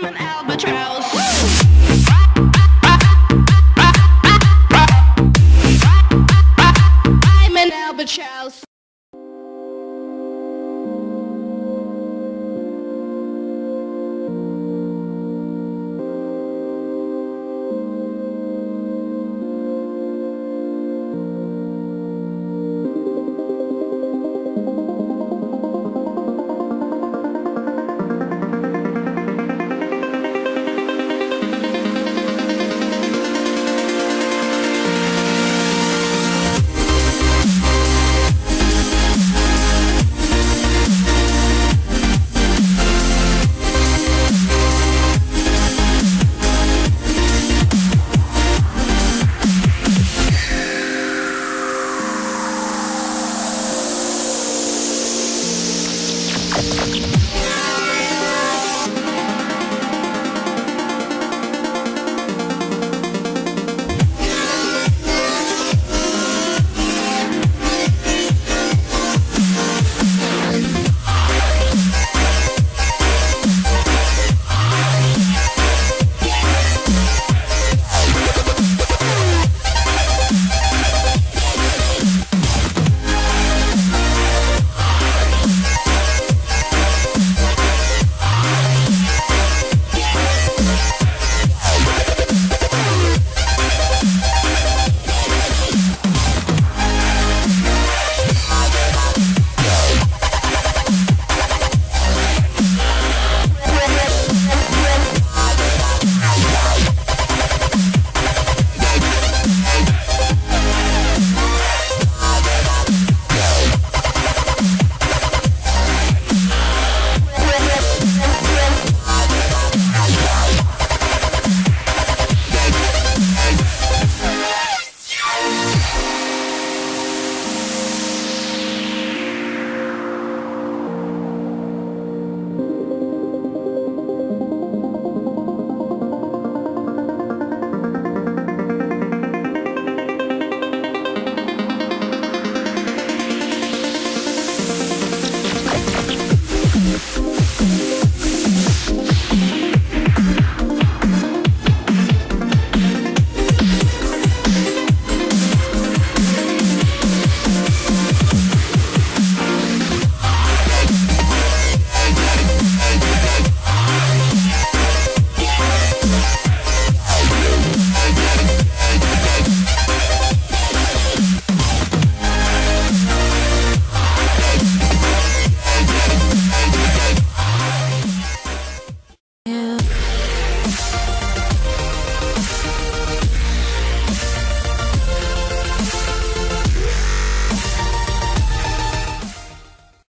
I'm an albatross. I'm